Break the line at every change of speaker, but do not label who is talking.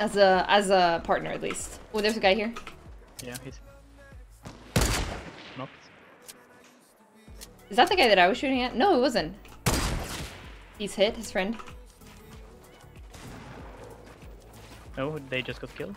As a as a partner at least. Oh, there's a guy here.
Yeah, he's Knocked.
Is that the guy that I was shooting at? No, it wasn't. He's hit, his friend.
No, they just got killed.